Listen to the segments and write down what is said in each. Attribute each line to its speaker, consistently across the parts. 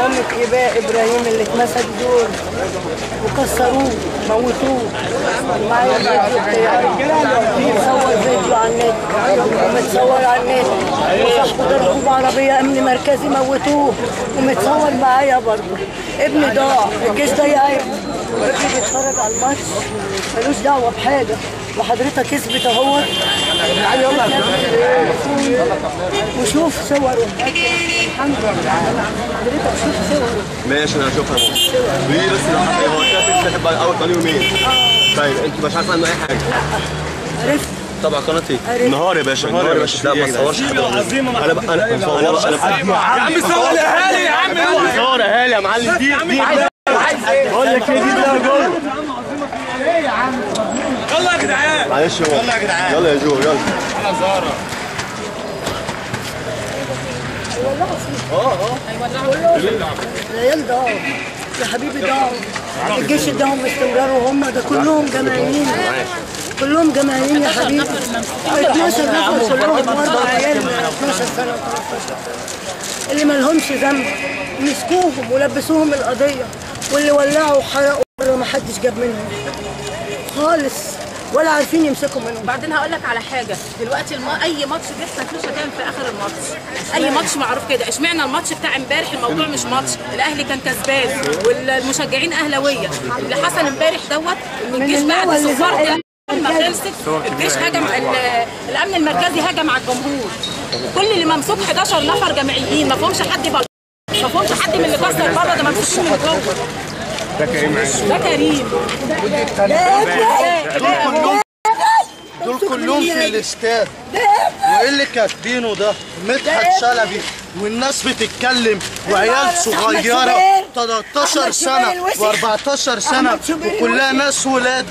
Speaker 1: مامة إباء إبراهيم اللي اتمسك دول وكسروه موتوه. معايا الفيديو بتاعي متصور فيديو على النت. ومتصور على النت. وصاحبه ده ركوب عربية أمن مركزي موتوه. ومتصور معايا برضه. ابني ضاع الجيش ده يعرف ابني بيتفرج على الماتش. ملوش دعوة بحاجة. وحضرتك اثبت اهوت. وشوف صوره الحمد لله. حضرتك شوف صوره
Speaker 2: ماشي أنا هشوفها. ليه بس لو حد هو كافي بتحب أول ثاني يومين. طيب أنت مش عارف عنه أي حاجة.
Speaker 1: عرفت.
Speaker 2: طبعا قناتي. نهار يا باشا نهار يا باشا. لا ما تصورش أنا أنا أنا أنا
Speaker 3: يا عم صور الاهالي يا عم
Speaker 2: صور أهالي يا معلم. دي دي بقول لك إيه دي بقى جول.
Speaker 3: يلا يا جدعان.
Speaker 2: معلش يلا يا جدعان. يلا يا جو يلا.
Speaker 1: العيال ضاعوا يا حبيبي ضاعوا الجيش اداهم استمرار وهم ده كلهم جماعيين. كلهم جماعيين يا حبيبي. 12 نفر كلهم أربع عيال من 12 سنة و13 اللي ما لهمش ذنب مسكوهم ولبسوهم القضية واللي ولعوا وحرقوا ما حدش جاب منهم. خالص. ولا عارفين يمسكوا منهم.
Speaker 4: بعدين هقول لك على حاجة. دلوقتي الم... أي ماتش بيحصل فيه شتائم في آخر الماتش. أي ماتش معروف كده. اشمعنى الماتش بتاع امبارح الموضوع مش ماتش؟ الأهلي كان كسبان والمشجعين أهلاوية. اللي حصل امبارح دوت ان الجيش بعد
Speaker 1: الأول اللي
Speaker 4: صفار
Speaker 1: زق
Speaker 4: ما خلصت. الجيش هجم ال- الأمن المركزي هجم على الجمهور. كل اللي ممسوك 11 نفر جماعيين ما فيهمش حد بل... ما فيهمش حد من اللي كسر بره ده ممسوك من جوه. ده كريم ده كريم
Speaker 5: دول كلهم في الاستاد. وإيه اللي كاتبينه ده؟ مدحت شلبي والناس بتتكلم وعيال صغيرة 13 سنة و14 سنة وكلها ناس ولاد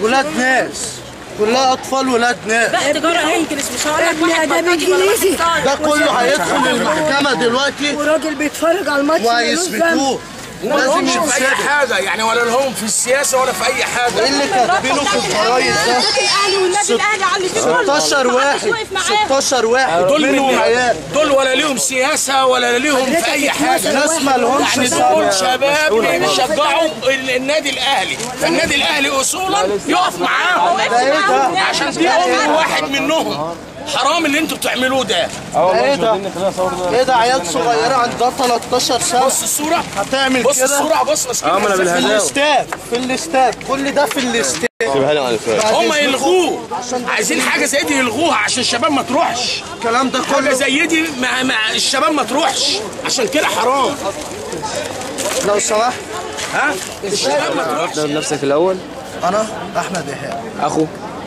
Speaker 5: ولاد ناس. كلها أطفال ولاد ناس.
Speaker 4: ده احتجار انجلش مش هقول لك واحد إنجليزي.
Speaker 5: ده كله هيدخل المحكمة دلوقتي.
Speaker 1: وراجل بيتفرج على الماتش
Speaker 5: وهيثبتوه. لازم
Speaker 3: مش في
Speaker 5: أي
Speaker 3: حاجة يعني ولا لهم في السياسة ولا في أي حاجة.
Speaker 5: وإيه اللي كاتبينه في الجرايد ده
Speaker 4: النادي الاهلي والنادي الاهلي على اللي فيه كله.
Speaker 5: 16 واحد.
Speaker 4: محدش وقف معاه.
Speaker 5: 16 واحد.
Speaker 3: دول
Speaker 5: منهم
Speaker 3: من-
Speaker 5: عيال.
Speaker 3: دول ولا ليهم سياسة ولا ليهم في أي حاجة.
Speaker 5: ناس ما لهمش
Speaker 3: يعني دول شباب بيشجعوا النادي الأهلي. فالنادي الأهلي اصولا يقف معاهم.
Speaker 5: إيه ده؟
Speaker 3: عشان دي واحد منهم. حرام اللي أنتوا بتعملوه ده.
Speaker 5: إيه ده؟ إيه ده؟ عيال صغيرة عندها 13 سنة.
Speaker 3: بص الصورة.
Speaker 5: هتعمل
Speaker 3: بص
Speaker 5: كده؟
Speaker 3: الصورة بص مسكين
Speaker 5: في الاستاد في الاستاد. كل ده في الاستاد.
Speaker 2: سيبها لي على الفراش
Speaker 3: هم يلغوه. عايزين حاجة زي دي يلغوها عشان الشباب ما تروحش.
Speaker 5: الكلام ده
Speaker 3: حاجة
Speaker 5: كله.
Speaker 3: زي دي مع, مع الشباب ما تروحش. عشان كده حرام.
Speaker 5: لو سمحت.
Speaker 3: ها؟ الشباب ما تروحش.
Speaker 6: ده بنفسك الأول.
Speaker 5: أنا أحمد إيهاب.
Speaker 6: أخو.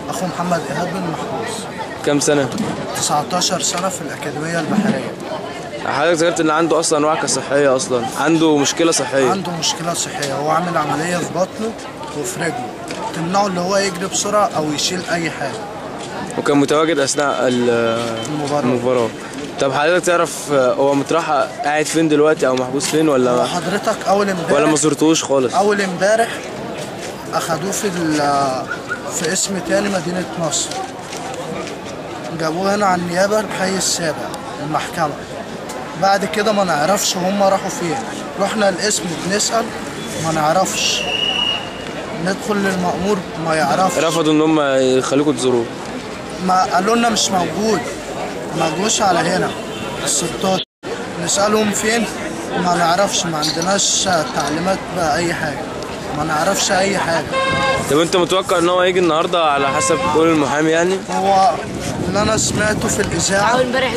Speaker 5: أخو محمد إيهاب بن محروس
Speaker 6: كام سنة؟
Speaker 5: 19 سنة في الأكاديمية البحرية.
Speaker 6: حضرتك ذكرت إن عنده أصلا وعكة صحية أصلا. عنده مشكلة صحية.
Speaker 5: عنده مشكلة صحية. هو عامل عملية في بطنه وفي رجله. تمنعه اللي هو يجري بسرعة أو يشيل أي حاجة.
Speaker 6: وكان متواجد أثناء ال-
Speaker 5: المباراة.
Speaker 6: المباراة. طب حضرتك تعرف آه، هو متراح قاعد فين دلوقتي أو محبوس فين ولا
Speaker 5: حضرتك أول
Speaker 6: ولا ما
Speaker 5: امبارح
Speaker 6: زرتوش خالص؟
Speaker 5: أول امبارح أخدوه في ال- في اسم تاني مدينة نصر. جابوه هنا على النيابة الحي السابع المحكمة. بعد كده ما نعرفش هم راحوا فين. رحنا الاسم بنسأل ما نعرفش. ندخل للمأمور ما يعرفش.
Speaker 6: رفضوا إن هم يخليكم تزوروه.
Speaker 5: ما قالوا لنا مش موجود. ما جوش على هنا. الستات نسألهم فين؟ ما نعرفش. ما عندناش تعليمات بأي حاجة. ما نعرفش أي حاجة.
Speaker 6: طب أنت متوقع إن هو هيجي النهاردة على حسب قول المحامي يعني؟
Speaker 5: هو اللي أنا سمعته في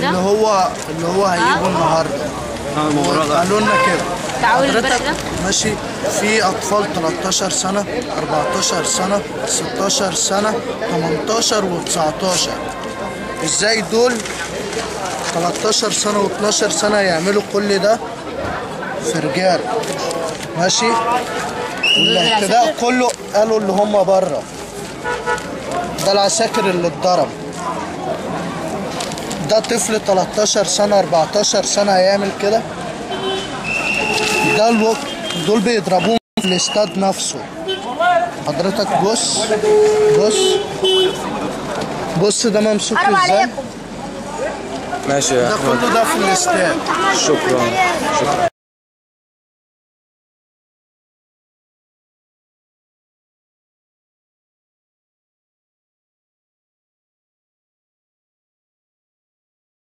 Speaker 4: ده؟
Speaker 5: اللي هو اللي هو هيجوا النهاردة. قالوا لنا كده.
Speaker 4: تعاون امبارح ده؟
Speaker 5: ماشي. في أطفال 13 سنة 14 سنة 16 سنة 18 و19 إزاي دول 13 سنة و12 سنة يعملوا كل ده في رجال؟ ماشي. والاعتداء كله قالوا اللي هم بره. ده العساكر اللي اتضرب. ده طفل 13 سنة 14 سنة هيعمل كده. ده الوقت دول بيضربوهم في الاستاد نفسه. حضرتك بص بص بص ده ممسوك إزاي؟
Speaker 6: ماشي يا
Speaker 5: ده كله ده في الاستاد.
Speaker 6: شكرا شكرا.